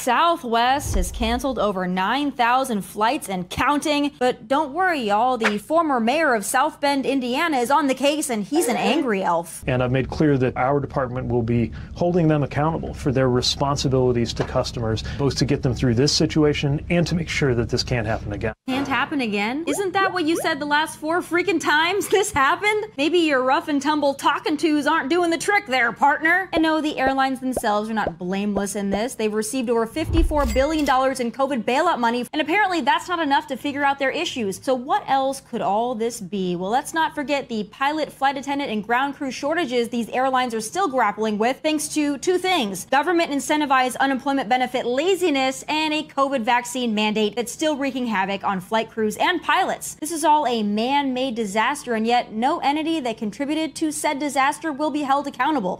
Southwest has canceled over 9,000 flights and counting. But don't worry, y'all. The former mayor of South Bend, Indiana is on the case and he's an angry elf. And I've made clear that our department will be holding them accountable for their responsibilities to customers, both to get them through this situation and to make sure that this can't happen again. Can't happen again? Isn't that what you said the last four freaking times this happened? Maybe your rough and tumble talking tos aren't doing the trick there, partner. And no, the airlines themselves are not blameless in this. They've received over $54 billion in COVID bailout money, and apparently that's not enough to figure out their issues. So, what else could all this be? Well, let's not forget the pilot, flight attendant, and ground crew shortages these airlines are still grappling with, thanks to two things government incentivized unemployment benefit laziness and a COVID vaccine mandate that's still wreaking havoc on flight crews and pilots. This is all a man made disaster, and yet no entity that contributed to said disaster will be held accountable.